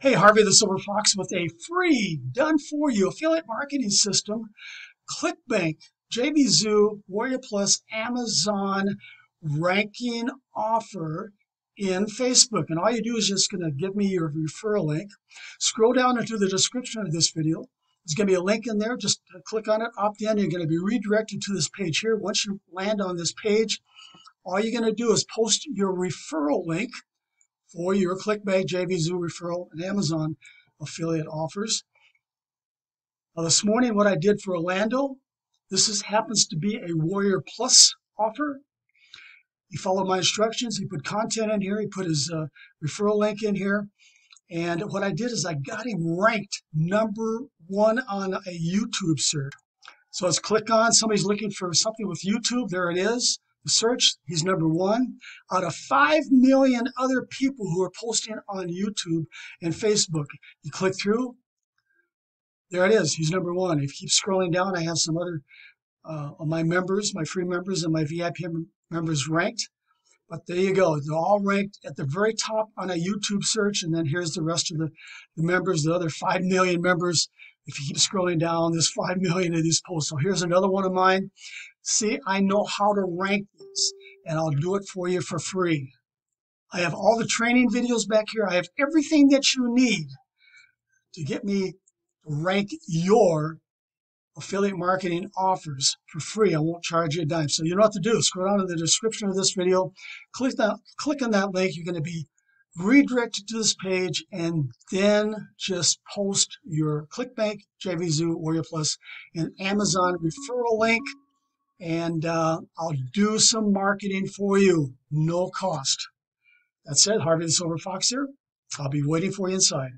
Hey, Harvey the Silver Fox with a free, done for you affiliate marketing system. ClickBank, JVZoo, Warrior Plus, Amazon ranking offer in Facebook. And all you do is just going to give me your referral link. Scroll down into the description of this video. There's going to be a link in there. Just uh, click on it, opt in. You're going to be redirected to this page here. Once you land on this page, all you're going to do is post your referral link for your ClickBank, JVZoo referral, and Amazon affiliate offers. Now, this morning, what I did for Orlando, this is, happens to be a Warrior Plus offer. He followed my instructions. He put content in here. He put his uh, referral link in here. And what I did is I got him ranked number one on a YouTube search. So let's click on, somebody's looking for something with YouTube. There it is search, he's number one out of 5 million other people who are posting on YouTube and Facebook. You click through, there it is. He's number one. If you keep scrolling down, I have some other uh, my members, my free members and my VIP members ranked. But there you go. They're all ranked at the very top on a YouTube search. And then here's the rest of the, the members, the other 5 million members. If you keep scrolling down, there's 5 million of these posts. So here's another one of mine. See, I know how to rank these, and I'll do it for you for free. I have all the training videos back here. I have everything that you need to get me to rank your affiliate marketing offers for free. I won't charge you a dime. So you know what to do. Scroll down in the description of this video. Click that, click on that link. You're going to be redirected to this page and then just post your ClickBank, JVZoo, Warrior Plus, and Amazon referral link and uh, I'll do some marketing for you, no cost. That said, Harvey the Silver Fox here. I'll be waiting for you inside.